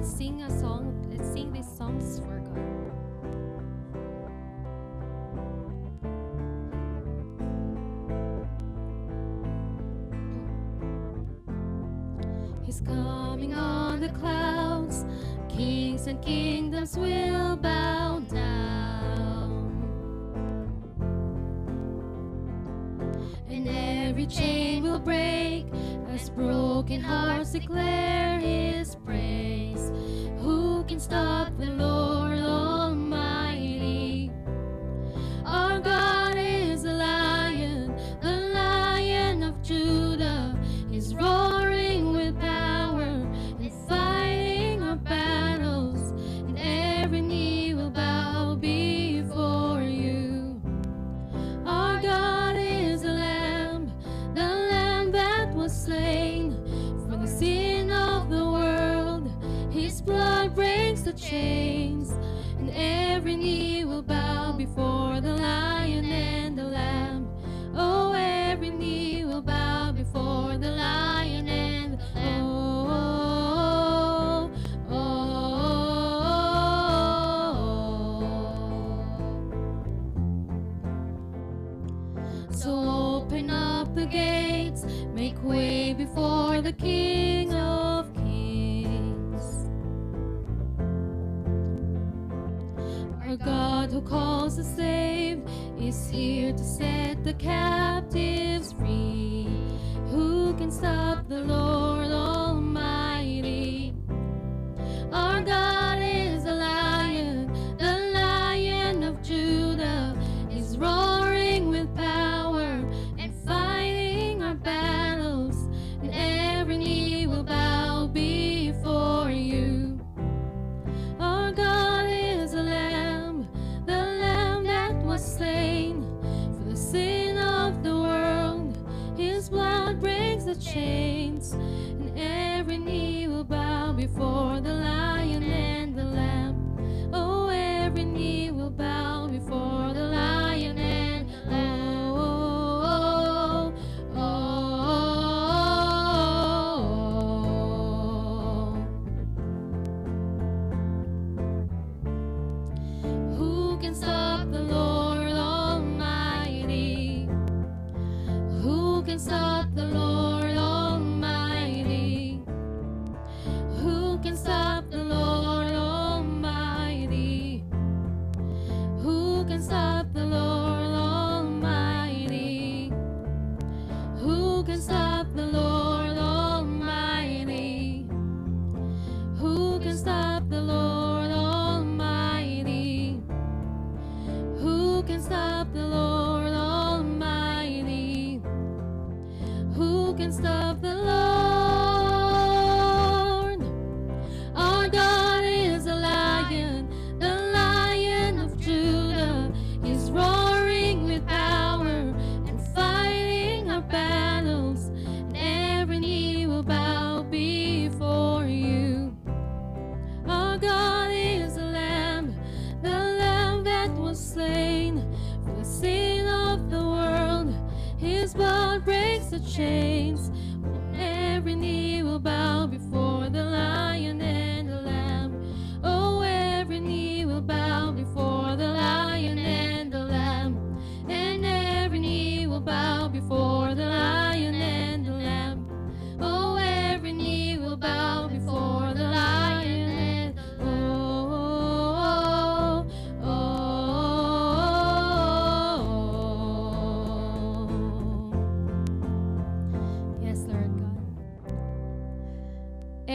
Let's sing a song. Let's sing these songs for God. He's coming on the clouds. Kings and kingdoms will bow down. And every chain will break as broken hearts declare his praise stop the Lord. save is here to set the captives free. Who can stop the Lord?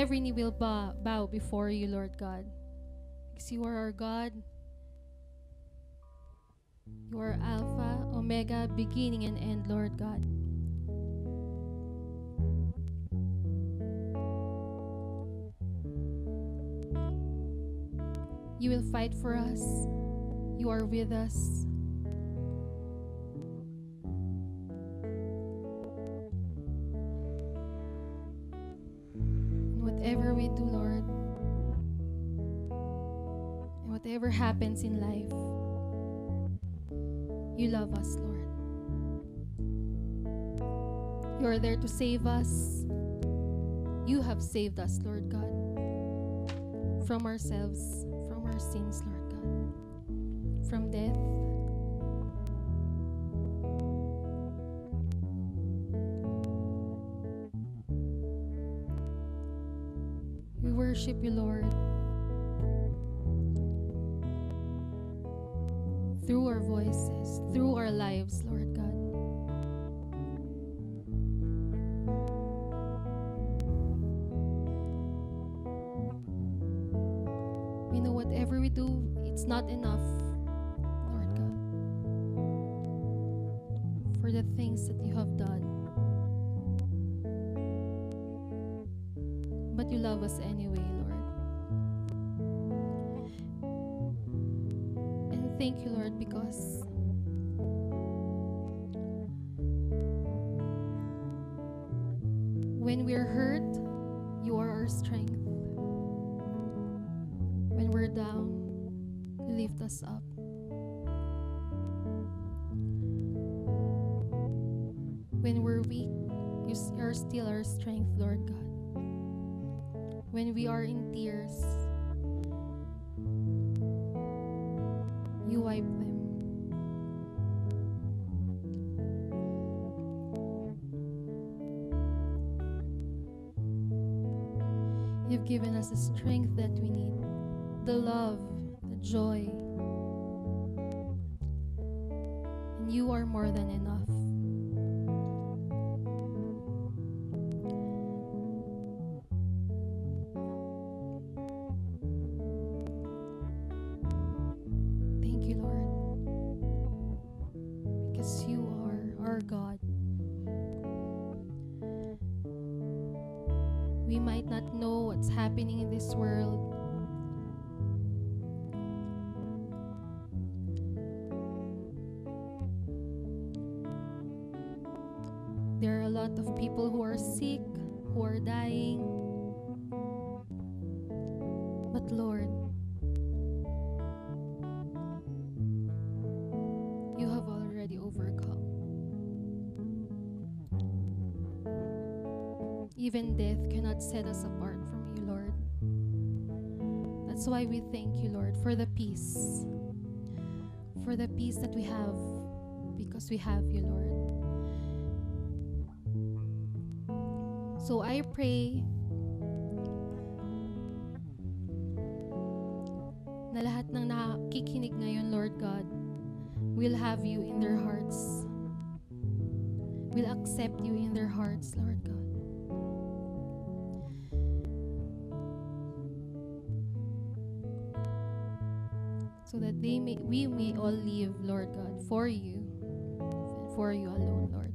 every knee will bow, bow before you, Lord God. Because you are our God. You are Alpha, Omega, beginning and end, Lord God. You will fight for us. You are with us. Whatever happens in life, you love us, Lord. You are there to save us. You have saved us, Lord God, from ourselves, from our sins, Lord God, from death. We worship you, Lord. Through our voices, through our lives, Lord God. We know whatever we do, it's not enough, thank you, Lord, because when we're hurt, you are our strength. When we're down, you lift us up. When we're weak, you are still our strength, Lord God. When we are in tears, given us the strength that we need, the love, the joy. Peace. For the peace that we have because we have you, Lord. So I pray na lahat ng nakikinig ngayon, Lord God, will have you in their hearts. Will accept you in their hearts, Lord God. So that they may we may all live, Lord God, for you for you alone, Lord.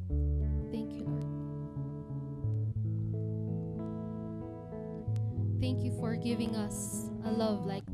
Thank you, Lord. Thank you for giving us a love like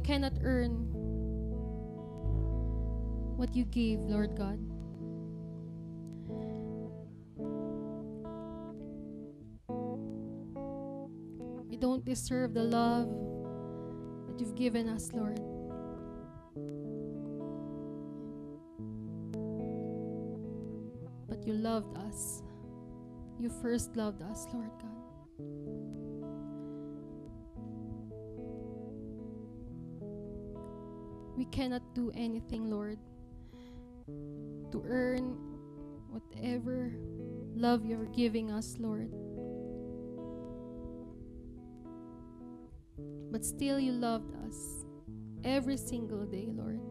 You cannot earn what you gave, Lord God. We don't deserve the love that you've given us, Lord. But you loved us. You first loved us, Lord God. we cannot do anything, Lord, to earn whatever love you're giving us, Lord. But still, you loved us every single day, Lord.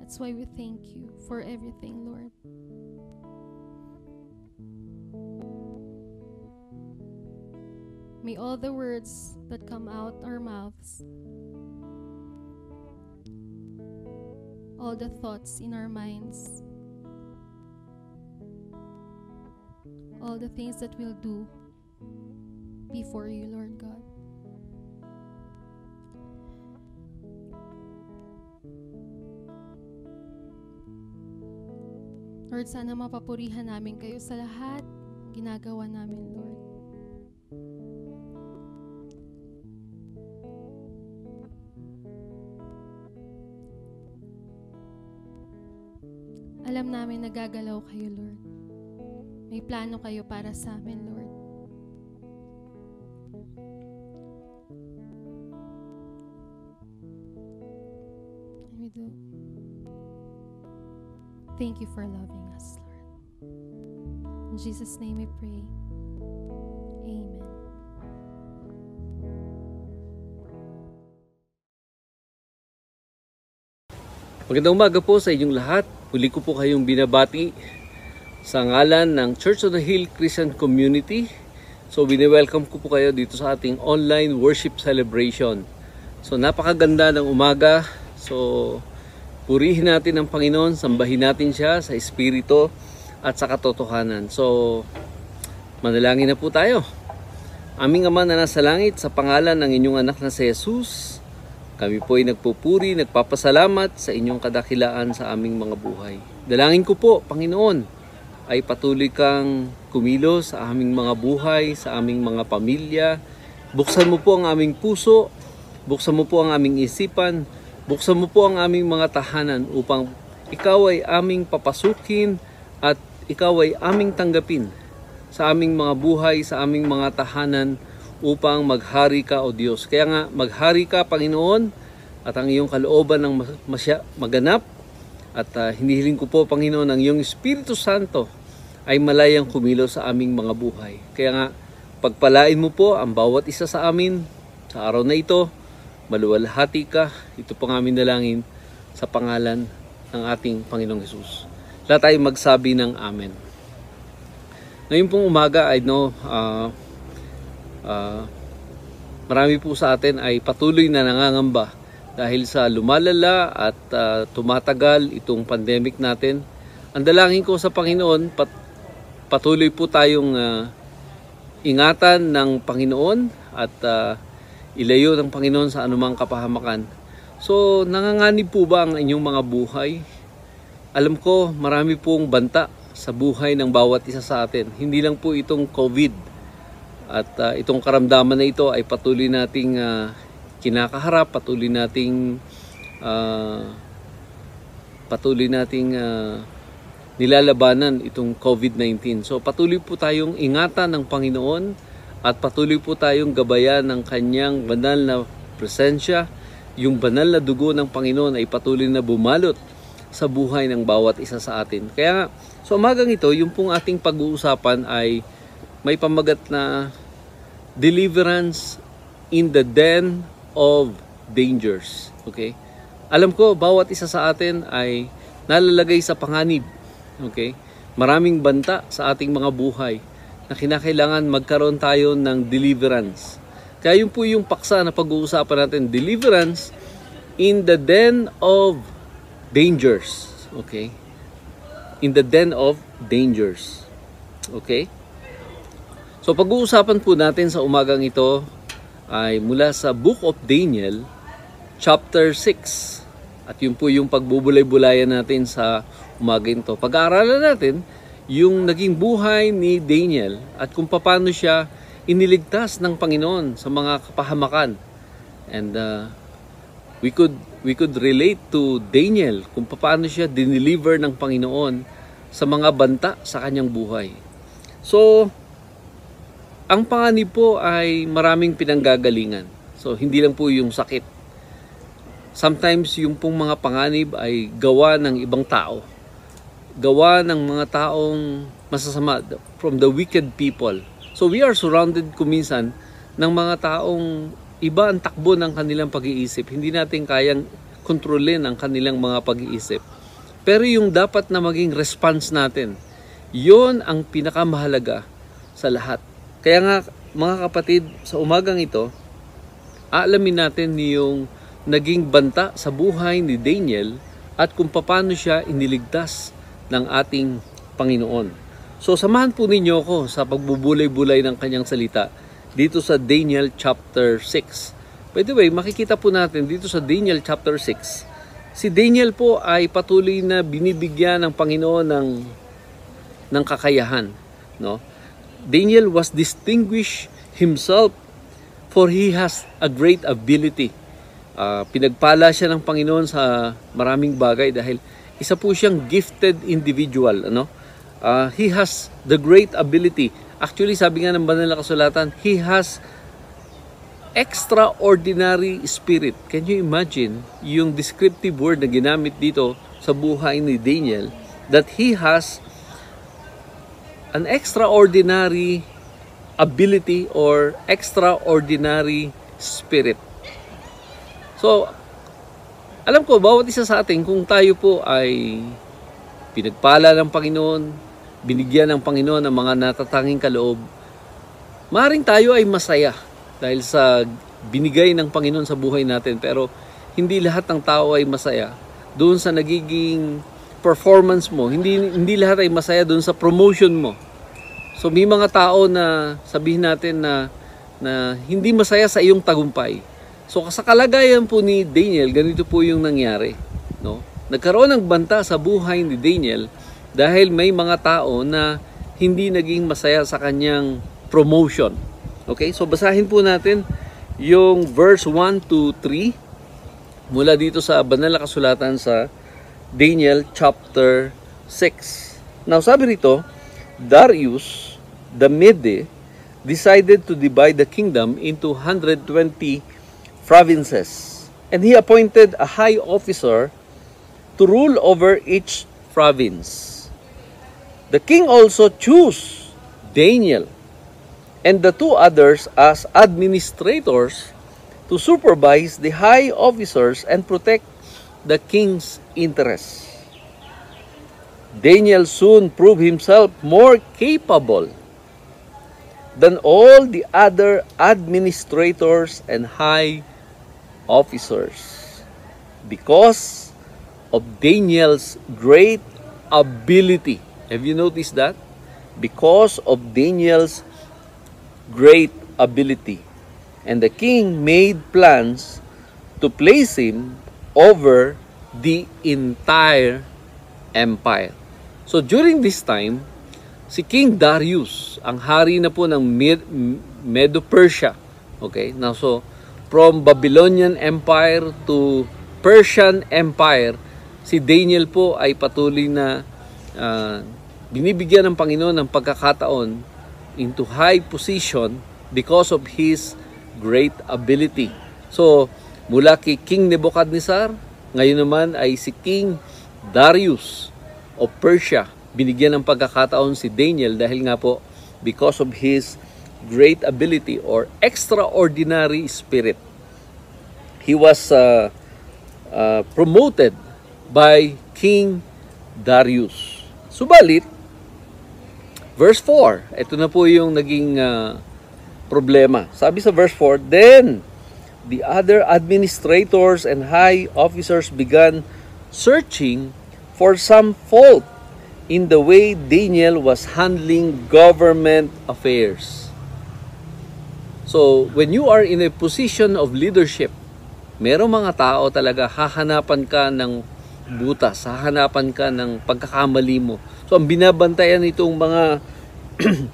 That's why we thank you for everything, Lord. May all the words that come out our mouths all the thoughts in our minds, all the things that we'll do before you, Lord God. Lord, sana mapapurihan namin kayo sa lahat ginagawa namin, Lord. Namin nagagalaw kayo, Lord. May plano kayo para sa amin, Lord. And we do. Thank you for loving us, Lord. In Jesus' name we pray. Amen. Magandang umaga po sa inyong lahat. Huli ko po kayong binabati sa ngalan ng Church on the Hill Christian Community. So, bini-welcome ko po kayo dito sa ating online worship celebration. So, napakaganda ng umaga. So, purihin natin ang Panginoon, sambahin natin siya sa Espiritu at sa katotohanan. So, manalangin na po tayo. Aming Ama na nasa langit, sa pangalan ng inyong anak na si Jesus, kami po ay nagpupuri, nagpapasalamat sa inyong kadakilaan sa aming mga buhay. Dalangin ko po, Panginoon, ay patuloy kang kumilos sa aming mga buhay, sa aming mga pamilya. Buksan mo po ang aming puso, buksan mo po ang aming isipan, buksan mo po ang aming mga tahanan upang ikaw ay aming papasukin at ikaw ay aming tanggapin sa aming mga buhay, sa aming mga tahanan upang maghari ka o Diyos. Kaya nga maghari ka Panginoon at ang iyong kalooban ng masya, maganap at uh, hinihiling ko po Panginoon ang iyong Espiritu Santo ay malayang kumilos sa aming mga buhay. Kaya nga pagpalain mo po ang bawat isa sa amin sa araw na ito. Maluwalhati ka. Ito po ang aming dalangin sa pangalan ng ating Panginoong Yesus. Lahat tayo magsabi ng Amen. Ngayon pong umaga, I know, uh, uh, marami po sa atin ay patuloy na nangangamba dahil sa lumalala at uh, tumatagal itong pandemic natin. Ang dalangin ko sa Panginoon, pat, patuloy po tayong uh, ingatan ng Panginoon at uh, ilayo ng Panginoon sa anumang kapahamakan. So, nanganganib po ba ang inyong mga buhay? Alam ko, marami pong banta sa buhay ng bawat isa sa atin. Hindi lang po itong COVID at uh, itong karamdaman na ito ay patuloy nating uh, kinakaharap, patuloy nating uh, patuloy nating uh, nilalabanan itong COVID-19. So patuloy po tayong ingatan ng Panginoon at patuloy po tayong gabayan ng kanyang banal na presensya. Yung banal na dugo ng Panginoon ay patuloy na bumalot sa buhay ng bawat isa sa atin. Kaya so umagang ito, yung pong ating pag-uusapan ay may pamagat na deliverance in the den of dangers. Okay? Alam ko, bawat isa sa atin ay nalalagay sa panganib. Okay? Maraming banta sa ating mga buhay na kinakailangan magkaroon tayo ng deliverance. Kaya yun po yung paksa na pag-uusapan natin, deliverance in the den of dangers. Okay? In the den of dangers. Okay? So pag-uusapan po natin sa umagang ito ay mula sa Book of Daniel, chapter 6. At yun po yung pagbubulay-bulayan natin sa umaga ito. Pag-aaralan natin yung naging buhay ni Daniel at kung paano siya iniligtas ng Panginoon sa mga kapahamakan. And uh, we could we could relate to Daniel kung paano siya dineliver ng Panginoon sa mga banta sa kanyang buhay. So, ang panganib po ay maraming pinanggagalingan. So, hindi lang po yung sakit. Sometimes yung pong mga panganib ay gawa ng ibang tao. Gawa ng mga taong masasama from the wicked people. So, we are surrounded kuminsan ng mga taong iba ang takbo ng kanilang pag-iisip. Hindi natin kayang kontrolin ang kanilang mga pag-iisip. Pero yung dapat na maging response natin, yon ang pinakamahalaga sa lahat. Kaya nga mga kapatid, sa umagang ito, aalamin natin yung naging banta sa buhay ni Daniel at kung paano siya iniligtas ng ating Panginoon. So samahan po ninyo ako sa pagbubulay-bulay ng kanyang salita dito sa Daniel chapter 6. By the way, makikita po natin dito sa Daniel chapter 6, si Daniel po ay patuloy na binibigyan ng Panginoon ng ng kakayahan, no? Daniel was distinguished himself for he has a great ability. Uh, pinagpala siya ng Panginoon sa maraming bagay dahil isa po siyang gifted individual, ano? Uh, he has the great ability. Actually, sabi nga ng banal na kasulatan, he has extraordinary spirit. Can you imagine yung descriptive word na ginamit dito sa buhay ni Daniel that he has an extraordinary ability or extraordinary spirit. So, alam ko, bawat isa sa atin, kung tayo po ay pinagpala ng Panginoon, binigyan ng Panginoon ng mga natatanging kaloob, maring tayo ay masaya dahil sa binigay ng Panginoon sa buhay natin. Pero hindi lahat ng tao ay masaya doon sa nagiging performance mo. Hindi, hindi lahat ay masaya doon sa promotion mo. So may mga tao na sabihin natin na, na hindi masaya sa iyong tagumpay. So sa kalagayan po ni Daniel, ganito po yung nangyari. No? Nagkaroon ng banta sa buhay ni Daniel dahil may mga tao na hindi naging masaya sa kanyang promotion. Okay, so basahin po natin yung verse 1 to 3 mula dito sa banal na kasulatan sa Daniel chapter 6. Now sabi rito, Darius the Mede decided to divide the kingdom into 120 provinces. And he appointed a high officer to rule over each province. The king also chose Daniel and the two others as administrators to supervise the high officers and protect the king's interest. Daniel soon proved himself more capable than all the other administrators and high officers because of Daniel's great ability. Have you noticed that? Because of Daniel's great ability. And the king made plans to place him over the entire empire. So during this time, si King Darius, ang hari na po ng Medo-Persia. Okay? Now so from Babylonian Empire to Persian Empire, si Daniel po ay patuloy na uh, binibigyan ng Panginoon ng pagkakataon into high position because of his great ability. So, mula kay King Nebuchadnezzar, ngayon naman ay si King Darius of Persia. Binigyan ng pagkakataon si Daniel dahil nga po because of his great ability or extraordinary spirit. He was uh, uh, promoted by King Darius. Subalit, Verse 4, ito na po yung naging uh, problema. Sabi sa verse 4, Then the other administrators and high officers began searching for some fault in the way Daniel was handling government affairs. So, when you are in a position of leadership, merong mga tao talaga hahanapan ka ng butas, hahanapan ka ng pagkakamali mo. So ang binabantayan nitong mga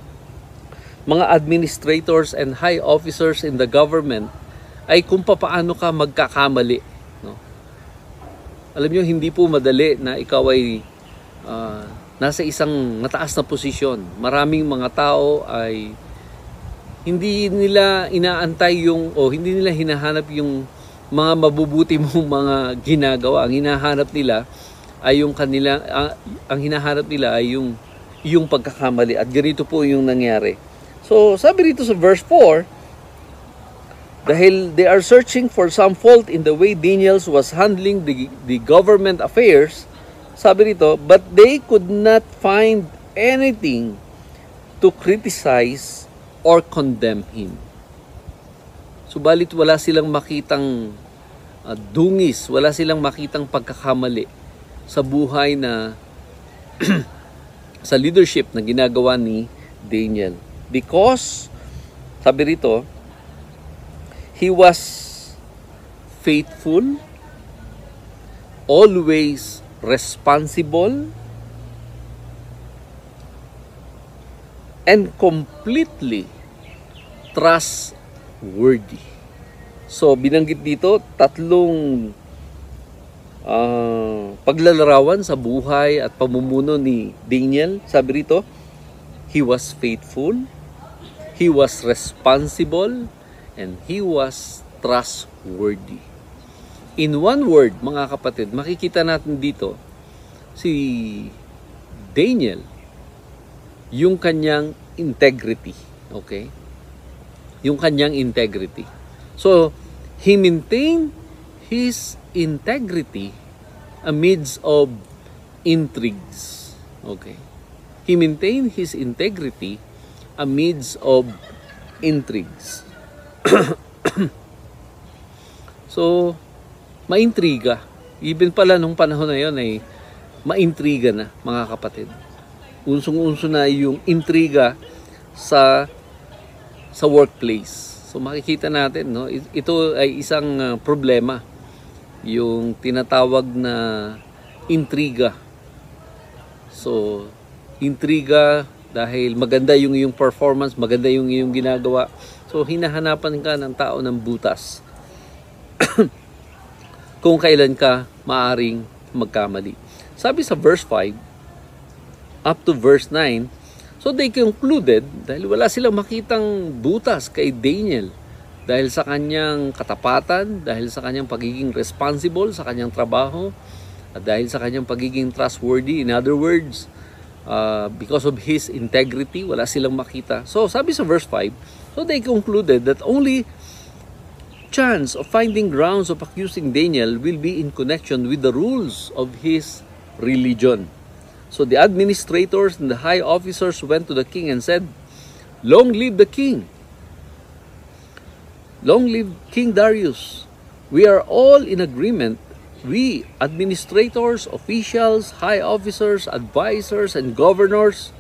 mga administrators and high officers in the government ay kung paano ka magkakamali. No? Alam niyo hindi po madali na ikaw ay uh, nasa isang mataas na posisyon. Maraming mga tao ay hindi nila inaantay yung o hindi nila hinahanap yung mga mabubuti mong mga ginagawa. Ang hinahanap nila ay yung kanila ang, ang hinahanap nila ay yung yung pagkakamali at ganito po yung nangyari. So, sabi dito sa verse 4, dahil they are searching for some fault in the way Daniels was handling the, the government affairs, sabi dito, but they could not find anything to criticize or condemn him. Subalit wala silang makitang uh, dungis, wala silang makitang pagkakamali sa buhay na sa leadership na ginagawa ni Daniel. Because Sabi rito, he was faithful, always responsible, and completely trustworthy. So, binanggit dito, tatlong uh, paglalarawan sa buhay at pamumuno ni Daniel. Sabi rito, he was faithful, he was responsible, and he was trustworthy. In one word, mga kapatid, makikita natin dito si Daniel yung kanyang integrity. Okay? Yung kanyang integrity. So, he maintained his integrity amidst of intrigues. Okay? He maintained his integrity amidst of intrigues. so, maintriga. Even pala nung panahon na yon ay maintriga na, mga kapatid unsong-unso na yung intriga sa sa workplace. So makikita natin no, ito ay isang uh, problema yung tinatawag na intriga. So intriga dahil maganda yung iyong performance, maganda yung iyong ginagawa. So hinahanapan ka ng tao ng butas. Kung kailan ka maaring magkamali. Sabi sa verse 5, up to verse 9. So they concluded, dahil wala silang makitang butas kay Daniel, dahil sa kanyang katapatan, dahil sa kanyang pagiging responsible sa kanyang trabaho, at dahil sa kanyang pagiging trustworthy. In other words, uh, because of his integrity, wala silang makita. So sabi sa verse 5, so they concluded that only chance of finding grounds of accusing Daniel will be in connection with the rules of his religion. So the administrators and the high officers went to the king and said, Long live the king! Long live King Darius! We are all in agreement, we, administrators, officials, high officers, advisors, and governors,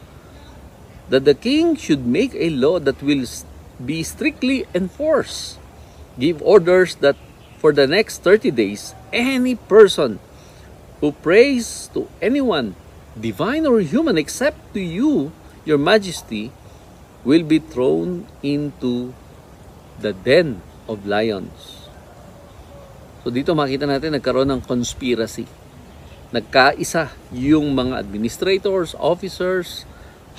that the king should make a law that will be strictly enforced. Give orders that for the next 30 days, any person who prays to anyone divine or human, except to you, your majesty, will be thrown into the den of lions. So dito makita natin nagkaroon ng conspiracy. Nagkaisa yung mga administrators, officers,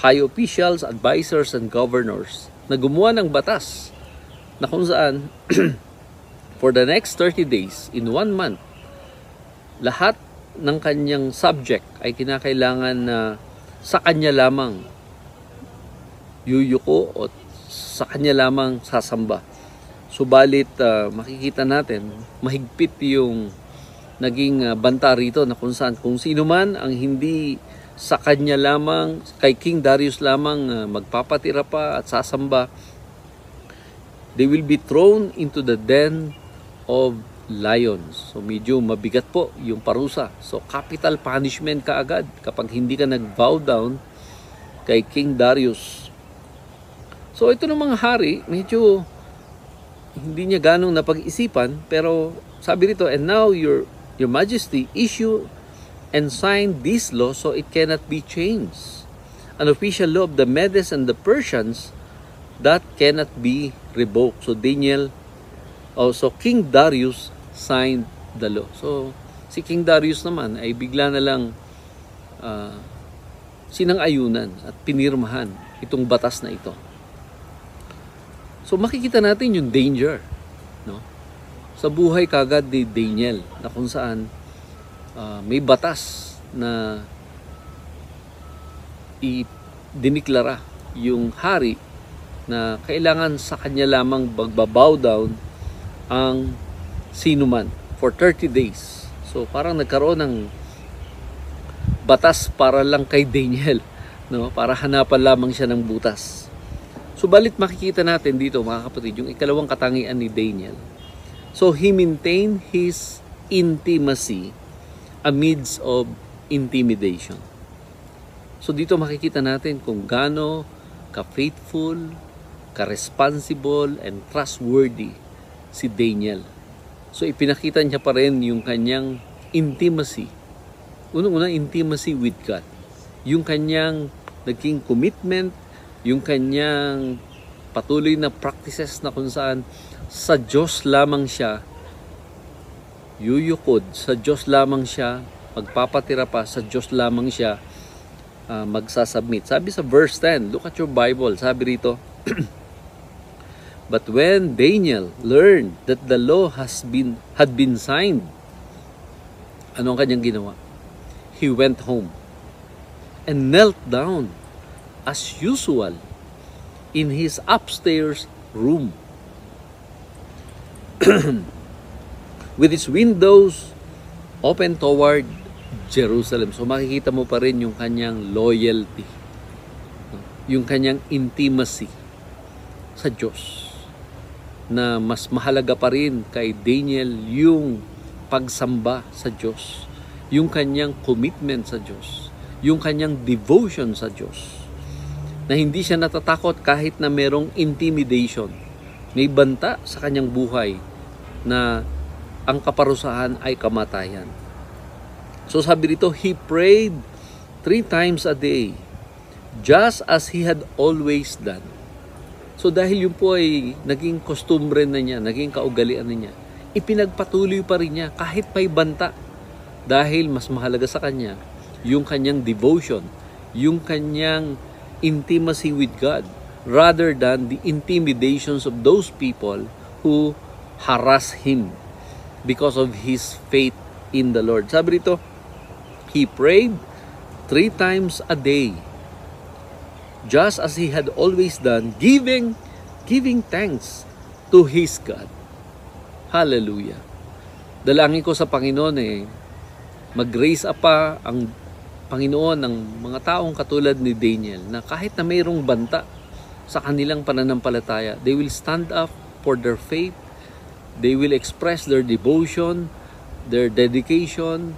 high officials, advisors, and governors na gumawa ng batas na kung saan for the next 30 days, in one month, lahat ng kanyang subject ay kinakailangan na sa kanya lamang yuyuko o sa kanya lamang sasamba. Subalit uh, makikita natin mahigpit yung naging uh, banta rito na kung saan kung sino man ang hindi sa kanya lamang kay King Darius lamang uh, magpapatira pa at sasamba they will be thrown into the den of lions. So medyo mabigat po yung parusa. So capital punishment ka agad kapag hindi ka nag-bow down kay King Darius. So ito ng mga hari, medyo hindi niya ganong napag-isipan pero sabi rito, and now your your majesty issue and sign this law so it cannot be changed. An official law of the Medes and the Persians that cannot be revoked. So Daniel, also King Darius signed the law. So, si King Darius naman ay bigla na lang uh, sinang-ayunan at pinirmahan itong batas na ito. So, makikita natin yung danger no? sa buhay kagad ni Daniel na kung saan uh, may batas na i-diniklara yung hari na kailangan sa kanya lamang magbabow down ang sino man for 30 days. So parang nagkaroon ng batas para lang kay Daniel, no? Para hanapan lamang siya ng butas. Subalit makikita natin dito mga kapatid yung ikalawang katangian ni Daniel. So he maintained his intimacy amidst of intimidation. So dito makikita natin kung gaano ka-faithful, ka-responsible and trustworthy si Daniel. So ipinakita niya pa rin yung kanyang intimacy. Unang-una, intimacy with God. Yung kanyang naging commitment, yung kanyang patuloy na practices na kung saan sa Diyos lamang siya yuyukod, sa Diyos lamang siya magpapatira pa, sa Diyos lamang siya uh, magsasubmit. Sabi sa verse 10, look at your Bible, sabi rito, But when Daniel learned that the law has been had been signed, ano ang kanyang ginawa? He went home and knelt down as usual in his upstairs room with its windows open toward Jerusalem. So makikita mo pa rin yung kanyang loyalty, yung kanyang intimacy sa Diyos na mas mahalaga pa rin kay Daniel yung pagsamba sa Diyos, yung kanyang commitment sa Diyos, yung kanyang devotion sa Diyos. Na hindi siya natatakot kahit na merong intimidation. May banta sa kanyang buhay na ang kaparusahan ay kamatayan. So sabi dito, he prayed three times a day, just as he had always done. So dahil yun po ay naging kostumbre na niya, naging kaugalian na niya, ipinagpatuloy pa rin niya kahit may banta. Dahil mas mahalaga sa kanya yung kanyang devotion, yung kanyang intimacy with God rather than the intimidations of those people who harass him because of his faith in the Lord. Sabi rito, he prayed three times a day just as he had always done, giving giving thanks to his God. Hallelujah. Dalangin ko sa Panginoon eh, mag-raise up pa ang Panginoon ng mga taong katulad ni Daniel na kahit na mayroong banta sa kanilang pananampalataya, they will stand up for their faith, they will express their devotion, their dedication,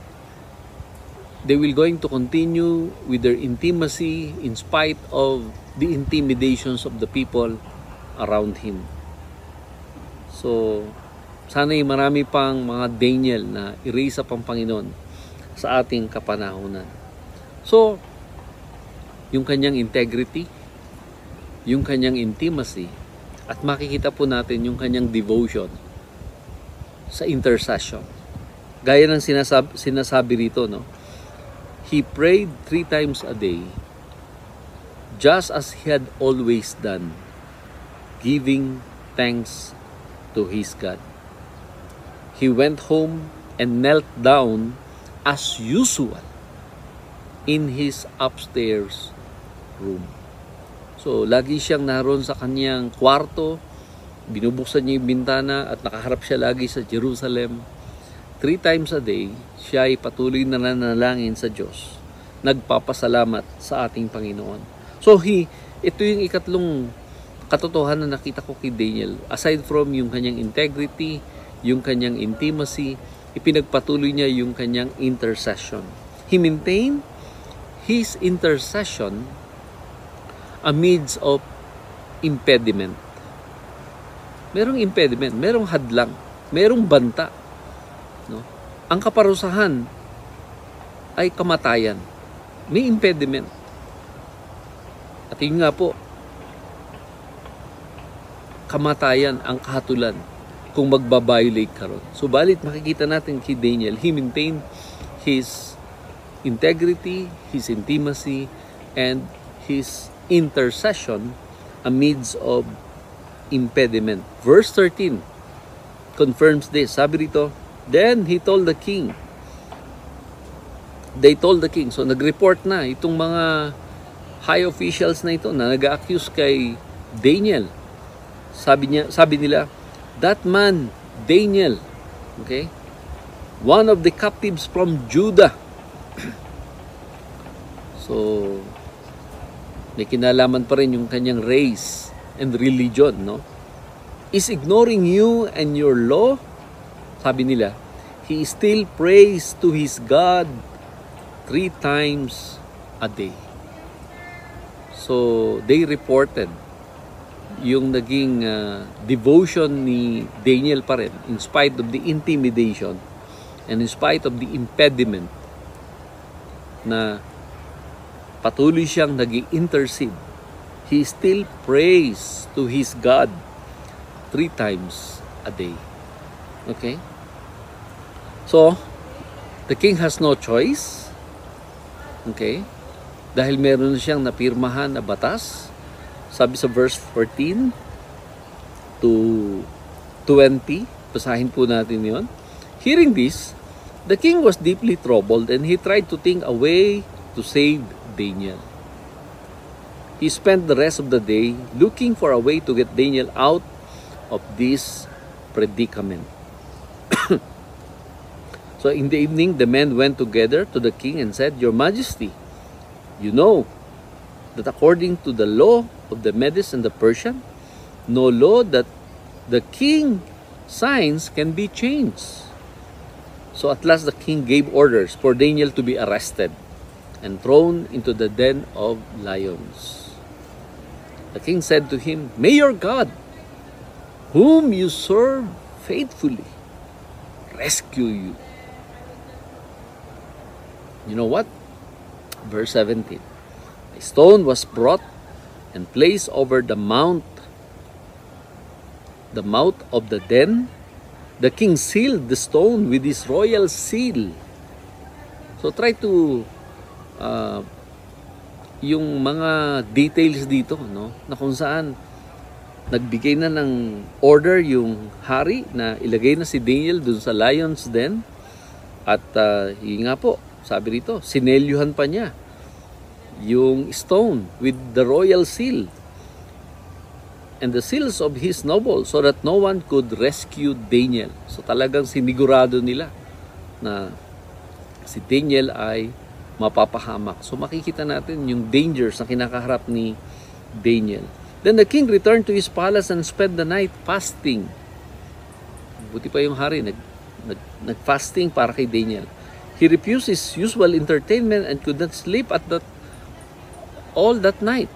they will going to continue with their intimacy in spite of the intimidations of the people around him. So, sana'y marami pang mga Daniel na i-raise up ang Panginoon sa ating kapanahonan. So, yung kanyang integrity, yung kanyang intimacy, at makikita po natin yung kanyang devotion sa intercession. Gaya ng sinasabi, sinasabi rito, no? He prayed three times a day, just as he had always done, giving thanks to his God. He went home and knelt down as usual in his upstairs room. So, lagi siyang naroon sa kanyang kwarto, binubuksan niya yung bintana at nakaharap siya lagi sa Jerusalem three times a day, siya ay patuloy na nanalangin sa Diyos. Nagpapasalamat sa ating Panginoon. So, he, ito yung ikatlong katotohanan na nakita ko kay Daniel. Aside from yung kanyang integrity, yung kanyang intimacy, ipinagpatuloy niya yung kanyang intercession. He maintained his intercession amidst of impediment. Merong impediment, merong hadlang, merong banta No? Ang kaparusahan ay kamatayan. May impediment. At yun nga po, kamatayan ang kahatulan kung magbabiolate ka ron. Subalit makikita natin kay Daniel, he maintained his integrity, his intimacy, and his intercession amidst of impediment. Verse 13 confirms this. Sabi rito, Then he told the king. They told the king. So nag-report na itong mga high officials na ito na nag-accuse kay Daniel. Sabi niya, sabi nila, that man Daniel, okay? One of the captives from Judah. so may kinalaman pa rin yung kanyang race and religion, no? Is ignoring you and your law sabi nila, he still prays to his God three times a day. So, they reported yung naging ah, devotion ni Daniel pa rin in spite of the intimidation and in spite of the impediment na patuloy siyang nag intercede he still prays to his God three times a day. Okay? So, the king has no choice. Okay? Dahil meron siyang napirmahan na batas. Sabi sa verse 14 to 20, basahin po natin yon. Hearing this, the king was deeply troubled and he tried to think a way to save Daniel. He spent the rest of the day looking for a way to get Daniel out of this predicament. so in the evening, the men went together to the king and said, Your Majesty, you know that according to the law of the Medes and the Persian, no law that the king signs can be changed. So at last the king gave orders for Daniel to be arrested and thrown into the den of lions. The king said to him, May your God, whom you serve faithfully, rescue you. You know what? Verse 17. A stone was brought and placed over the mount, the mouth of the den. The king sealed the stone with his royal seal. So try to uh, yung mga details dito no? Na kung saan nagbigay na ng order yung hari na ilagay na si Daniel dun sa lions den. At uh, yun nga po sabi rito sinelyuhan pa niya yung stone with the royal seal and the seals of his noble so that no one could rescue Daniel. So talagang sinigurado nila na si Daniel ay mapapahamak. So makikita natin yung dangers na kinakaharap ni Daniel. Then the king returned to his palace and spent the night fasting. Buti pa yung hari, nag, nag, nag-fasting para kay Daniel. He refused his usual entertainment and could not sleep at that all that night.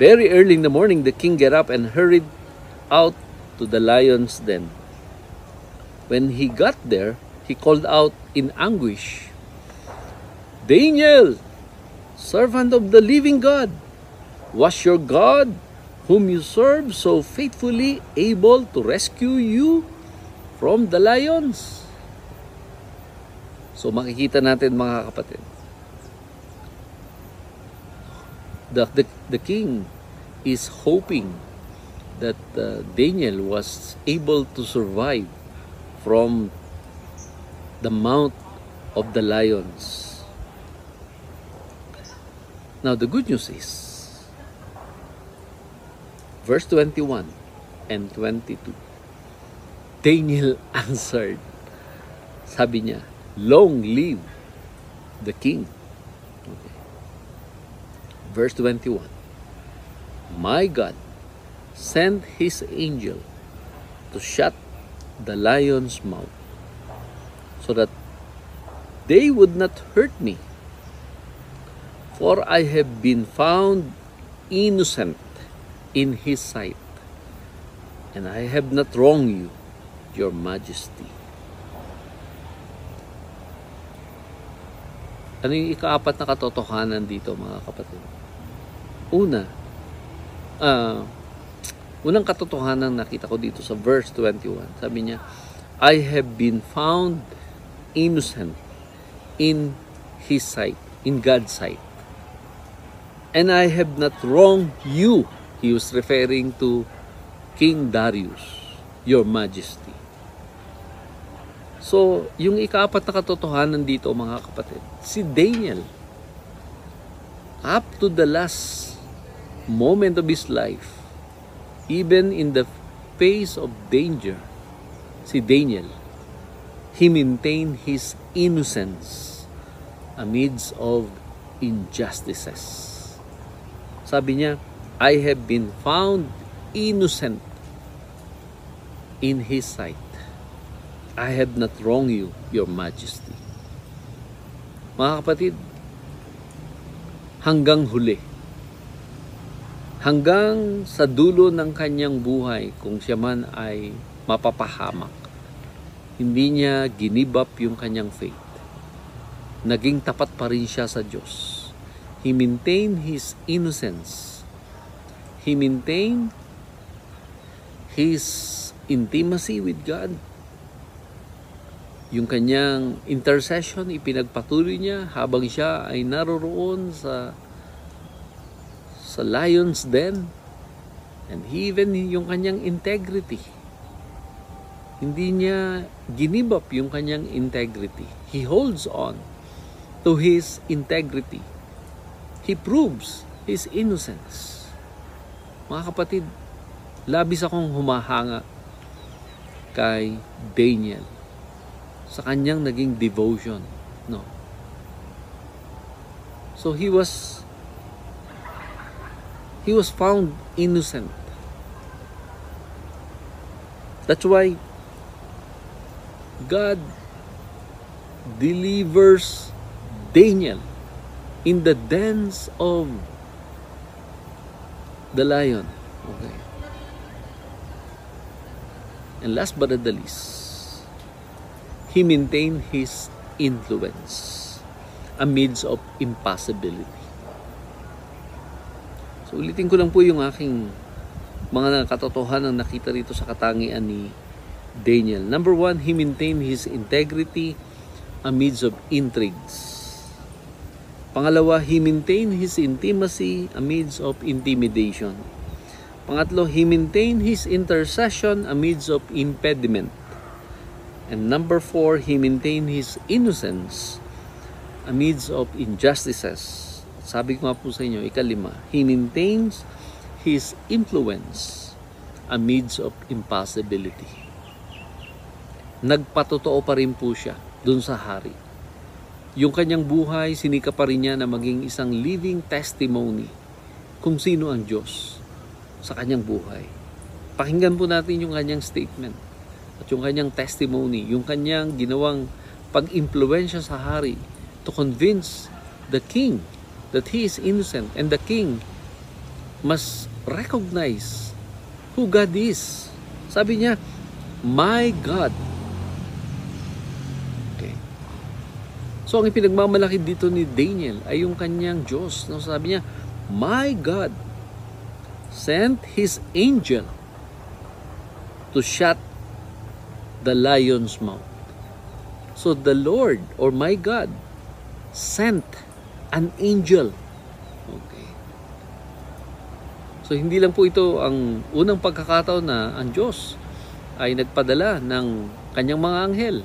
Very early in the morning, the king get up and hurried out to the lion's den. When he got there, he called out in anguish, Daniel, servant of the living God, was your God, whom you serve so faithfully, able to rescue you from the lions? So makikita natin mga kapatid. The, the, the king is hoping that uh, Daniel was able to survive from the mouth of the lions. Now, the good news is, verse 21 and 22, Daniel answered, sabi niya, long live the king. Okay. Verse 21, My God sent his angel to shut the lion's mouth so that they would not hurt me For I have been found innocent in His sight, and I have not wronged you, Your Majesty. Ano yung ikaapat na katotohanan dito, mga kapatid? Una, uh, unang katotohanan nakita ko dito sa verse 21. Sabi niya, I have been found innocent in His sight, in God's sight and I have not wronged you. He was referring to King Darius, your majesty. So, yung ikaapat na katotohanan dito mga kapatid, si Daniel, up to the last moment of his life, even in the face of danger, si Daniel, he maintained his innocence amidst of injustices. Sabi niya, I have been found innocent in His sight. I have not wronged you, Your Majesty. Mga kapatid, hanggang huli, hanggang sa dulo ng kanyang buhay kung siya man ay mapapahamak. Hindi niya ginibap yung kanyang faith. Naging tapat pa rin siya sa Diyos. He maintained his innocence. He maintained his intimacy with God. Yung kanyang intercession, ipinagpatuloy niya habang siya ay naroroon sa sa lion's den. And even yung kanyang integrity. Hindi niya ginibap yung kanyang integrity. He holds on to his integrity. He proves his innocence. Mga kapatid, labis akong humahanga kay Daniel sa kanyang naging devotion. No. So he was he was found innocent. That's why God delivers Daniel in the dens of the lion. Okay. And last but not the least, he maintained his influence amidst of impossibility. So ulitin ko lang po yung aking mga katotohanan nakita rito sa katangian ni Daniel. Number one, he maintained his integrity amidst of intrigues. Pangalawa, he maintained his intimacy amidst of intimidation. Pangatlo, he maintained his intercession amidst of impediment. And number four, he maintained his innocence amidst of injustices. Sabi ko nga po sa inyo, ikalima, he maintains his influence amidst of impossibility. Nagpatotoo pa rin po siya dun sa hari. Yung kanyang buhay, sinika pa rin niya na maging isang living testimony kung sino ang Diyos sa kanyang buhay. Pakinggan po natin yung kanyang statement at yung kanyang testimony, yung kanyang ginawang pag-impluensya sa hari to convince the king that he is innocent and the king must recognize who God is. Sabi niya, My God. So ang ipinagmamalaki dito ni Daniel ay yung kanyang Diyos. No? Sabi niya, My God sent His angel to shut the lion's mouth. So the Lord or my God sent an angel. Okay. So hindi lang po ito ang unang pagkakataon na ang Diyos ay nagpadala ng kanyang mga anghel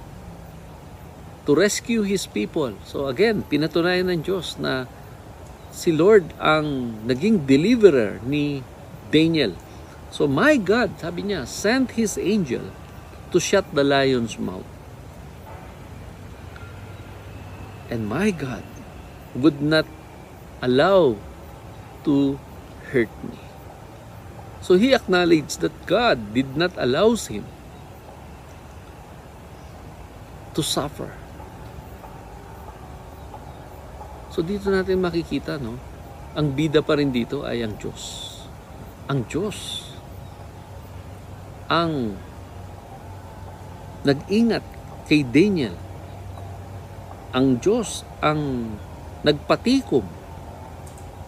to rescue His people. So again, pinatunayan ng Diyos na si Lord ang naging deliverer ni Daniel. So my God, sabi niya, sent His angel to shut the lion's mouth. And my God would not allow to hurt me. So he acknowledged that God did not allow him to suffer. So dito natin makikita, no? Ang bida pa rin dito ay ang Diyos. Ang Diyos. Ang nag-ingat kay Daniel ang Diyos ang nagpatikom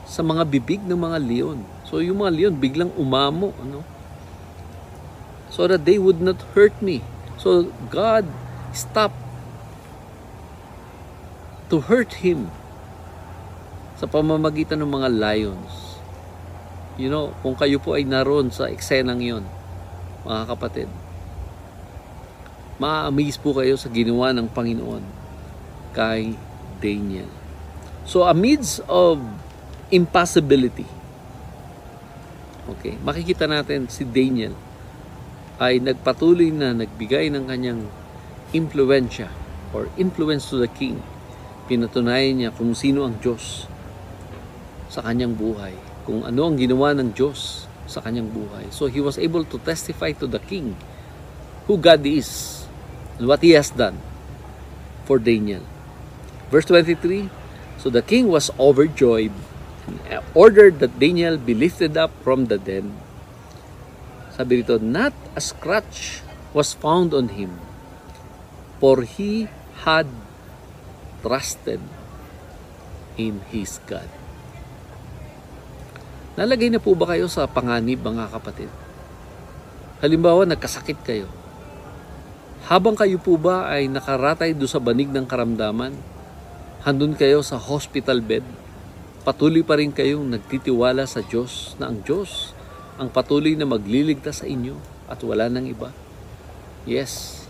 sa mga bibig ng mga leon. So yung mga leon biglang umamo, ano? So that they would not hurt me. So God stopped to hurt him sa pamamagitan ng mga lions. You know, kung kayo po ay naroon sa eksenang yon, mga kapatid, ma-amaze po kayo sa ginawa ng Panginoon kay Daniel. So amidst of impossibility, okay, makikita natin si Daniel ay nagpatuloy na nagbigay ng kanyang impluensya or influence to the king. Pinatunayan niya kung sino ang Diyos sa kanyang buhay, kung ano ang ginawa ng Diyos sa kanyang buhay. So he was able to testify to the king who God is and what he has done for Daniel. Verse 23, So the king was overjoyed ordered that Daniel be lifted up from the dead. Sabi dito, not a scratch was found on him, for he had trusted in his God. Nalagay na po ba kayo sa panganib mga kapatid? Halimbawa, nagkasakit kayo. Habang kayo po ba ay nakaratay do sa banig ng karamdaman, handun kayo sa hospital bed, patuloy pa rin kayong nagtitiwala sa Diyos na ang Diyos ang patuloy na magliligtas sa inyo at wala nang iba. Yes.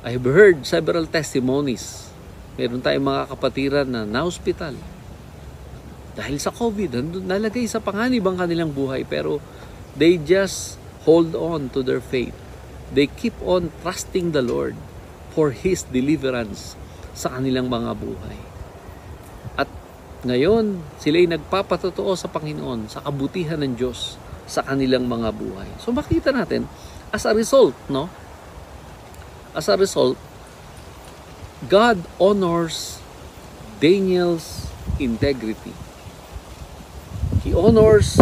I have heard several testimonies. Meron tayong mga kapatiran na na-hospital. Dahil sa COVID, nalagay sa panganib ang kanilang buhay pero they just hold on to their faith. They keep on trusting the Lord for His deliverance sa kanilang mga buhay. At ngayon, sila ay nagpapatotoo sa Panginoon, sa kabutihan ng Diyos sa kanilang mga buhay. So makita natin, as a result, no? As a result, God honors Daniel's integrity. He honors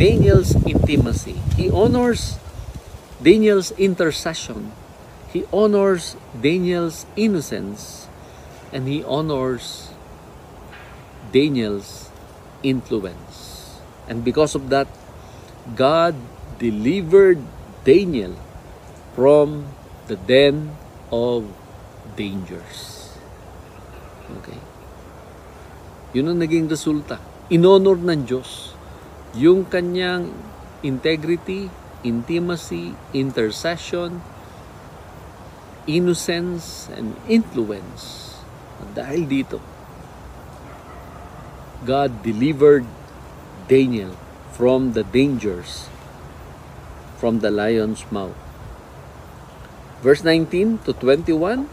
Daniel's intimacy. He honors Daniel's intercession. He honors Daniel's innocence. And he honors Daniel's influence. And because of that, God delivered Daniel from the den of dangers. Okay? Yun ang naging resulta. Inonor ng Diyos yung kanyang integrity, intimacy, intercession, innocence, and influence. At dahil dito, God delivered Daniel from the dangers from the lion's mouth. Verse 19 to 21,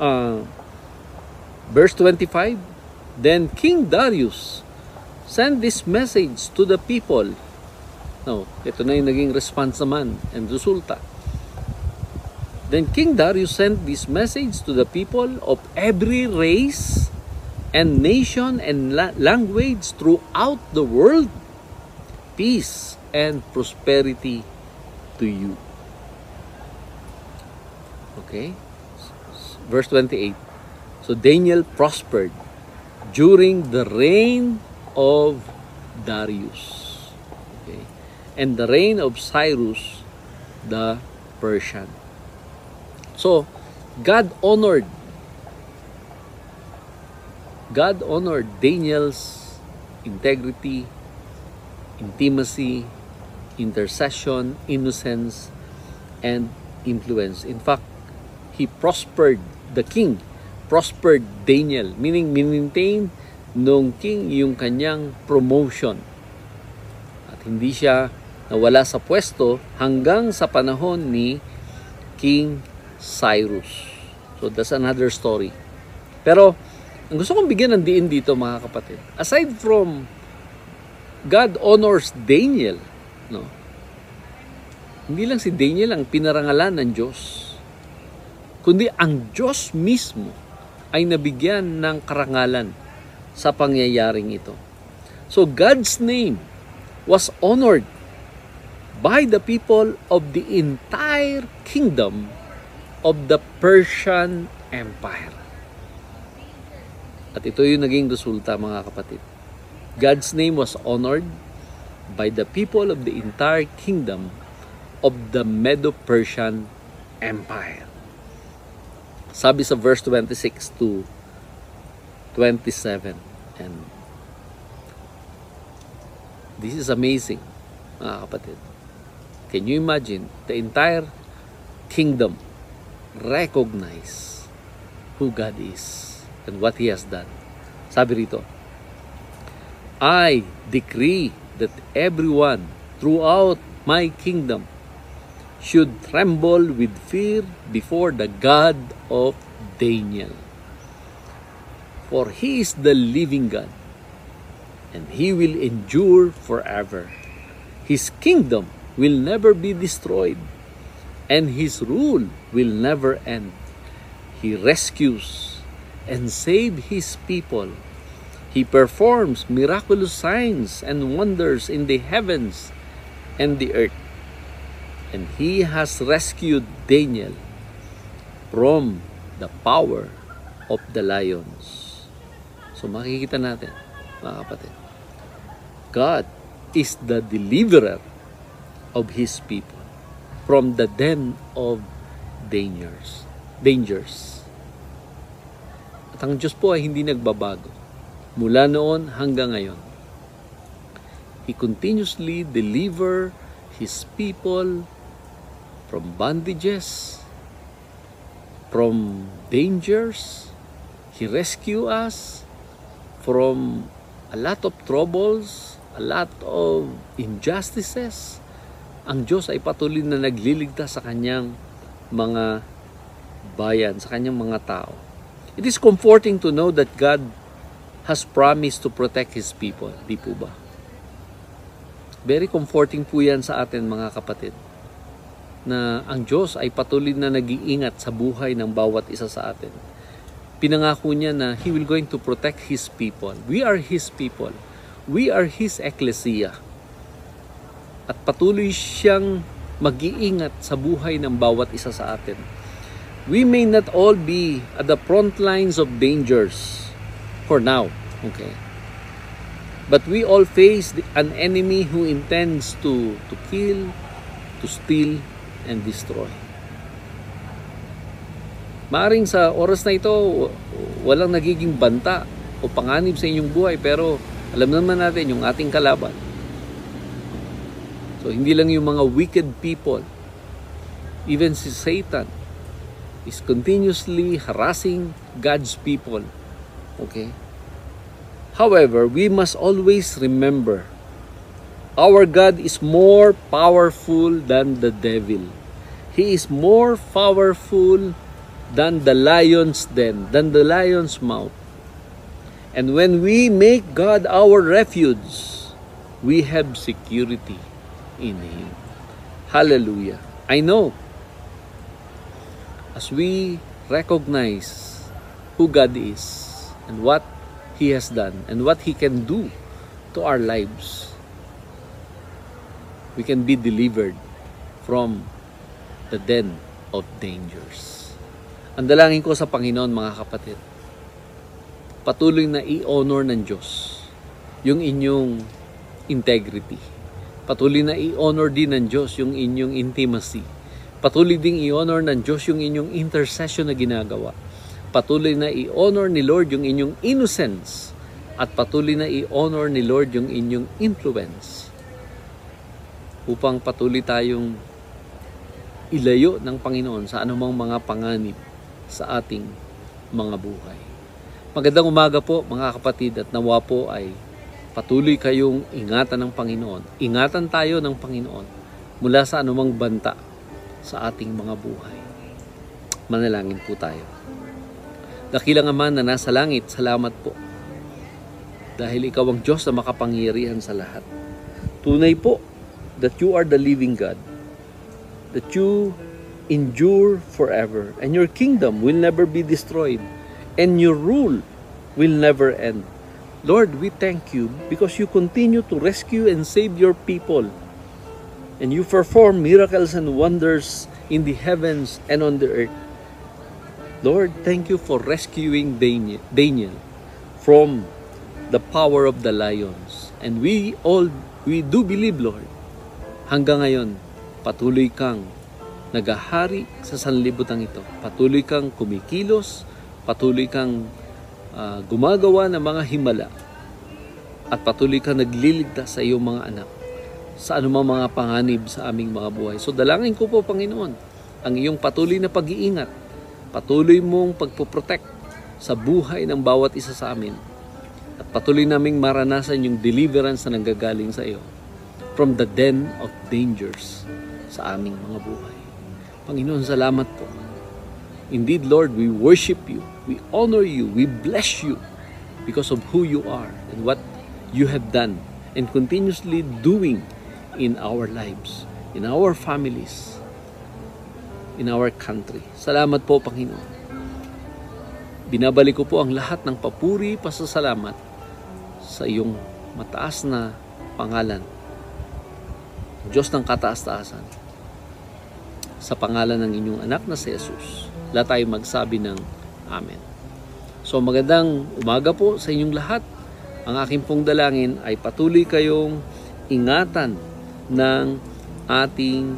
uh, verse 25, Then King Darius sent this message to the people. No, ito na yung naging response naman and resulta. Then King Darius sent this message to the people of every race and nation and la- language throughout the world. Peace and prosperity to you. Okay? Verse 28. So Daniel prospered during the reign of Darius. Okay? And the reign of Cyrus the Persian. So, God honored God honored Daniel's integrity, intimacy, intercession, innocence, and influence. In fact, he prospered the king, prospered Daniel, meaning maintain nung king yung kanyang promotion. At hindi siya nawala sa pwesto hanggang sa panahon ni King Cyrus. So that's another story. Pero ang gusto kong bigyan ng diin dito mga kapatid, aside from God honors Daniel, no? Hindi lang si Daniel ang pinarangalan ng Diyos, kundi ang Diyos mismo ay nabigyan ng karangalan sa pangyayaring ito. So God's name was honored by the people of the entire kingdom of the Persian Empire. At ito yung naging resulta mga kapatid. God's name was honored by the people of the entire kingdom of the Medo-Persian Empire. Sabi sa verse 26 to 27. And this is amazing, mga kapatid. Can you imagine the entire kingdom recognize who God is and what He has done? Sabi rito, I decree that everyone throughout my kingdom should tremble with fear before the God of Daniel. For he is the living God, and he will endure forever. His kingdom will never be destroyed, and his rule will never end. He rescues and saves his people. He performs miraculous signs and wonders in the heavens and the earth. And He has rescued Daniel from the power of the lions. So makikita natin, mga kapatid, God is the deliverer of His people from the den of dangers. Dangers. At ang Diyos po ay hindi nagbabago. Mula noon hanggang ngayon. He continuously deliver His people from bondages, from dangers. He rescue us from a lot of troubles, a lot of injustices. Ang Diyos ay patuloy na nagliligtas sa kanyang mga bayan, sa kanyang mga tao. It is comforting to know that God has promised to protect His people. Di po ba? Very comforting po yan sa atin mga kapatid na ang Diyos ay patuloy na nag-iingat sa buhay ng bawat isa sa atin. Pinangako niya na He will going to protect His people. We are His people. We are His ecclesia. At patuloy siyang mag-iingat sa buhay ng bawat isa sa atin. We may not all be at the front lines of dangers for now, okay? But we all face an enemy who intends to to kill, to steal, and destroy. Maaring sa oras na ito, walang nagiging banta o panganib sa inyong buhay, pero alam naman natin yung ating kalaban. So, hindi lang yung mga wicked people, even si Satan is continuously harassing God's people. Okay? However, we must always remember our God is more powerful than the devil. He is more powerful than the lion's den, than the lion's mouth. And when we make God our refuge, we have security in Him. Hallelujah. I know as we recognize who God is and what He has done and what He can do to our lives, we can be delivered from the den of dangers. Ang dalangin ko sa Panginoon mga kapatid, patuloy na i-honor ng Diyos yung inyong integrity. Patuloy na i-honor din ng Diyos yung inyong intimacy Patuloy ding i-honor ng Diyos yung inyong intercession na ginagawa. Patuloy na i-honor ni Lord yung inyong innocence at patuloy na i-honor ni Lord yung inyong influence upang patuloy tayong ilayo ng Panginoon sa anumang mga panganib sa ating mga buhay. Magandang umaga po mga kapatid at nawa po ay patuloy kayong ingatan ng Panginoon. Ingatan tayo ng Panginoon mula sa anumang banta sa ating mga buhay. Manalangin po tayo. Dakilang Ama na nasa langit, salamat po. Dahil ikaw ang Diyos na makapangyarihan sa lahat. Tunay po that you are the living God. That you endure forever. And your kingdom will never be destroyed. And your rule will never end. Lord, we thank you because you continue to rescue and save your people and you perform miracles and wonders in the heavens and on the earth. Lord, thank you for rescuing Daniel from the power of the lions. And we all, we do believe, Lord, hanggang ngayon, patuloy kang nagahari sa sanlibutan ito. Patuloy kang kumikilos, patuloy kang uh, gumagawa ng mga himala, at patuloy kang nagliligtas sa iyong mga anak sa anumang mga panganib sa aming mga buhay. So dalangin ko po, Panginoon, ang iyong patuloy na pag-iingat, patuloy mong pagpoprotect sa buhay ng bawat isa sa amin. At patuloy naming maranasan yung deliverance na nanggagaling sa iyo from the den of dangers sa aming mga buhay. Panginoon, salamat po. Indeed, Lord, we worship you, we honor you, we bless you because of who you are and what you have done and continuously doing in our lives, in our families, in our country. Salamat po, Panginoon. Binabalik ko po ang lahat ng papuri, pasasalamat sa iyong mataas na pangalan Diyos ng kataas-taasan, sa pangalan ng inyong anak na si Jesus, lahat tayo magsabi ng Amen. So magandang umaga po sa inyong lahat. Ang aking pong dalangin ay patuloy kayong ingatan ng ating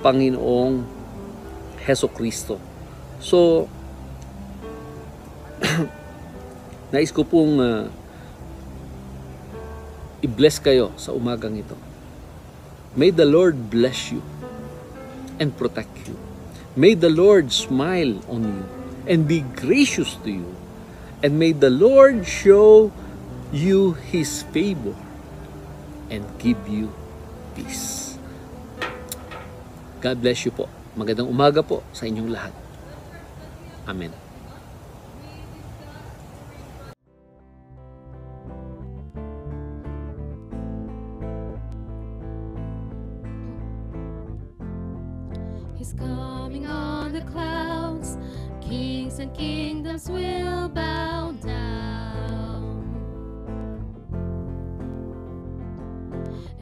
Panginoong Heso Kristo. So, nais ko pong uh, i-bless kayo sa umagang ito. May the Lord bless you and protect you. May the Lord smile on you and be gracious to you. And may the Lord show you His favor and give you peace. God bless you po. Magandang umaga po sa inyong lahat. Amen.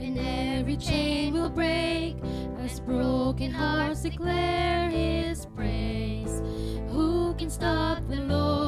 and every chain will break as broken hearts declare his praise. Who can stop the Lord?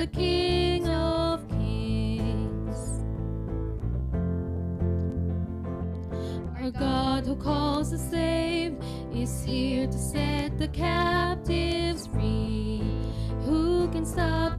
the King of Kings. Our God who calls the saved is here to set the captives free. Who can stop?